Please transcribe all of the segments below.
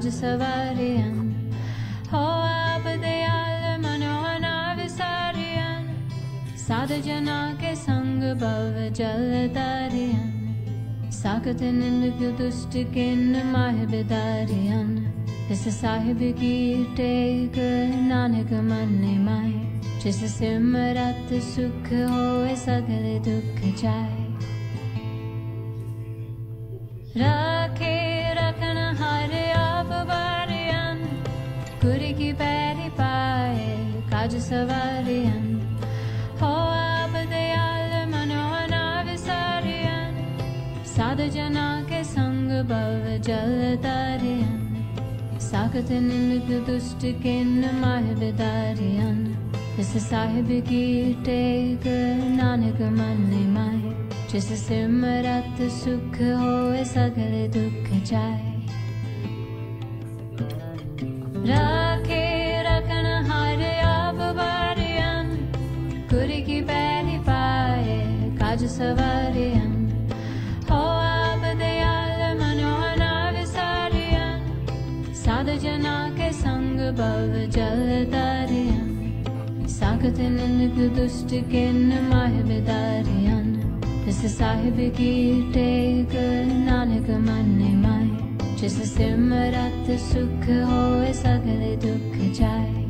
काज सवारियन हो। आप दयाल मनोहना विसारियन साध जना के संग भव जल तारियन साकत निंद दुष्ट किन माह बिदारियन इस साहिब की टेक नानक मन माए, जिस सिमरत सुख होए सगल दुख जाए। राखे जना के संग भव जल तारियन साकत निंद दुष्ट किन माह बिदारियन इस साहिब की टेक नानक मन माए जिस सिमरत सुख होए सगल दुख जाए राखे जिस सिमरत सुख होए सगल दुख जाए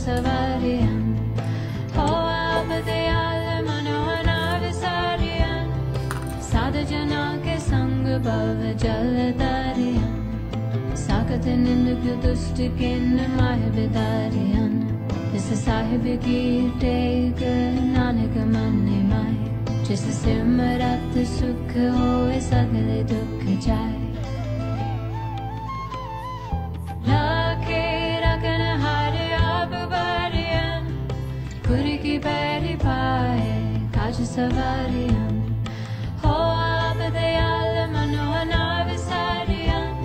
काज सवारियन। हो आप दयाल मनोहना विसारियन साध जना के संग भव जल तारियन साकत निंद दुष्ट किन माह बिदारियन। इस साहिब की टेक नानक मन माए जिस सिमरत सुख होए सगल दुख जाए। आप दयाल मनोहना विसारियन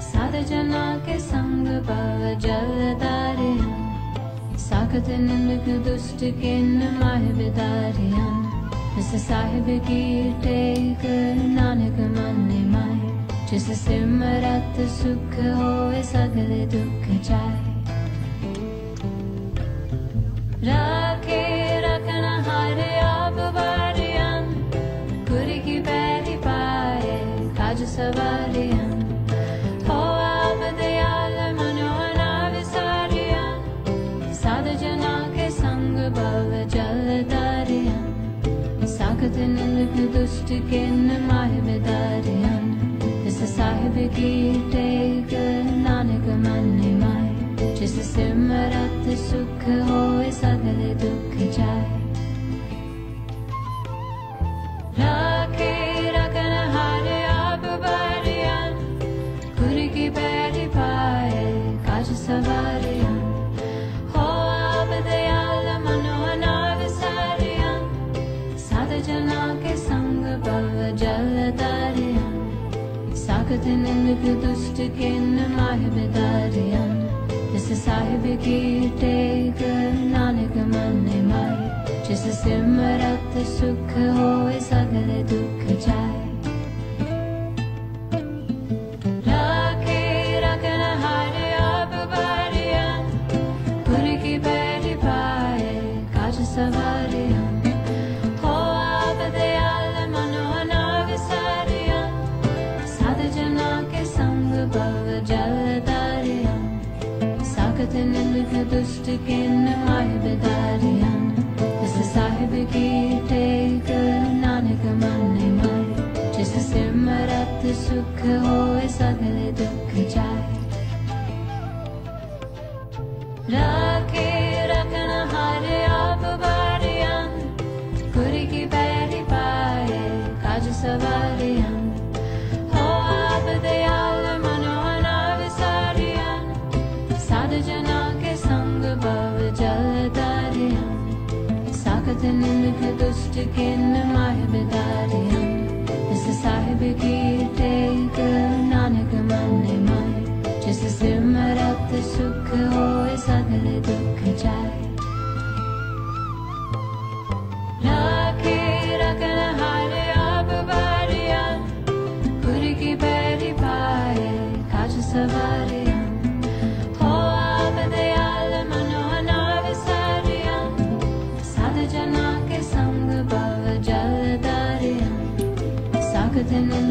साध जना के संग भव जल तारियन साकत निंद दुष्ट किन माह बिदारियन इस साहिब की टेक नानक मन माए। जिस सिमरत सुख होए, सगल दुख जाए। साहिब की टेक नानक मन माए। जिस सिमरत सुख होए सगल दुष्ट के माह दारियन जिस साहिब की टेक नानक मन माए जिस सिमरत सुख होए सगल दुष्ट माह इस साहिब की टेक, नानक मन माय जिस सिमरत सुख होए सगले दुख जाए।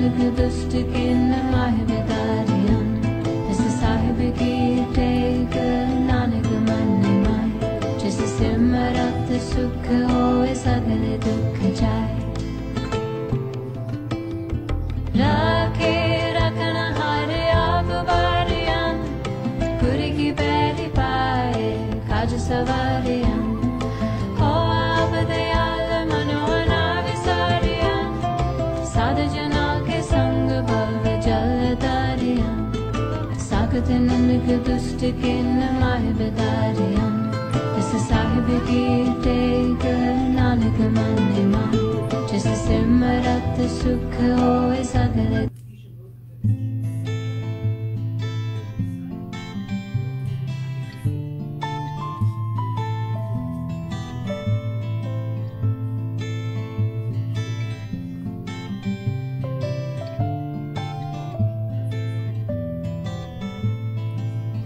साखत दुष्ट के माह विदारिया इस साहिब की टेक, नानक मन माय जिस सिमरत सुख ननक दुष्ट के माह बिदारिया। इस साहिब की कर नानक मन माय जिस सिमरत सुख होए सगल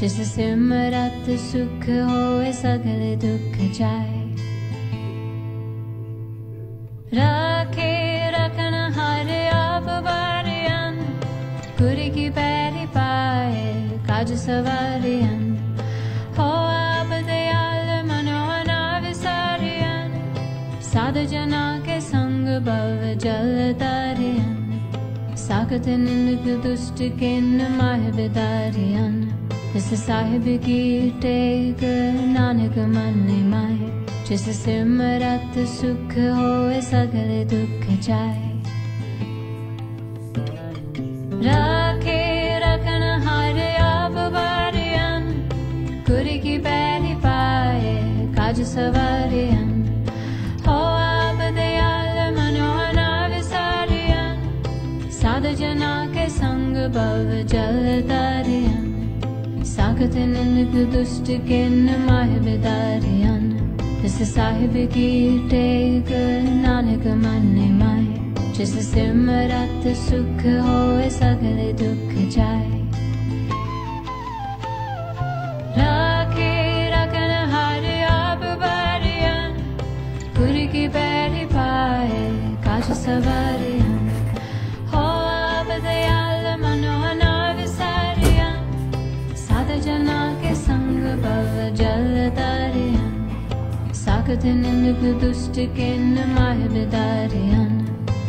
जिस सिमरत सुख होए, सगल दुख जाए। राखे रखन हर आप बारियन गुर की पैरी पाए काज सवारियन। हो आप दयाल मनोहना विसारियन, साध जना के संग भव जल तारियन। साकत निंदक दुष्ट किन्न माह बिदारियन इस साहिब की टेक नानक मन माय जिस सिमरत सुख होए, सगल दुख जाए। राखे रखन हार आप बारियन गुर की पैरी पाए काज सवारियन। हो आप दयाल मनोहना विसारियन साध जना के संग भव जल तारियन। माह बिदारियन इस साहिब की टेक, नानक मन माय जिस सिमरत सुख होए, सगले दुख जाए। निंदक दुष्ट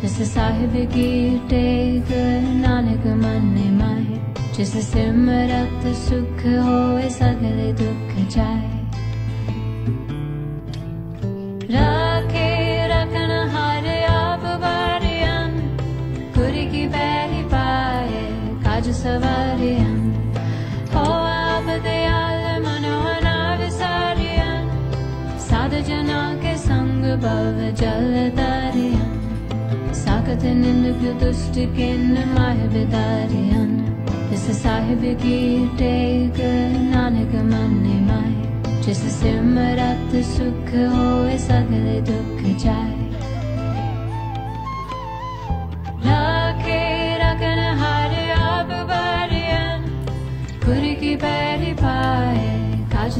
इस साहिब की टेक नानक मन जिस सिमरत सुख दुख जाए। आप संग भव जल तारियन साकत निंदक दुष्ट किन्न माह बिदारियन इस साहिब की टेक नानक मन माय जिस सिमरत सुख होए सगल दुख जाए। राखे रखन हार आप बारियन गुर की पैरी पाए, काज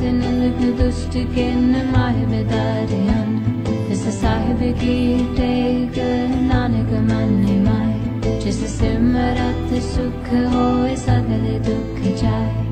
निलक दुष्ट किन माहिब दारियन जिस साहिब की टेक, नानक मन माए जिस सिमरत सुख होए सगल दुख जाए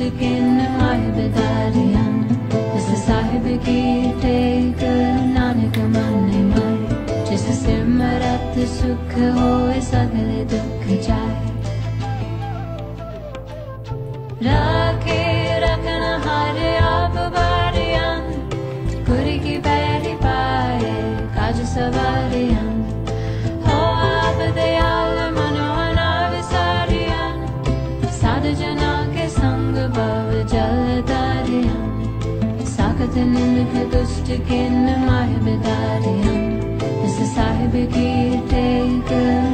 किन माह बिदारियन जिस साहिब की टेक, नानक मन माए, जिस सिमरत सुख होए सगल साखत निंदक दुष्ट किन माह बिदारियन इस साहिब की टेक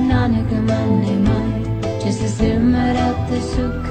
नानक मन माए। जिस सिमरत सुख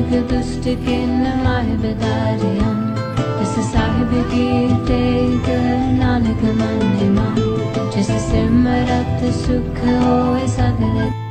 निंदक दुष्ट किन माह इस साहिब की टेक नानक मन माए जिस सिमरत सुख होए सगल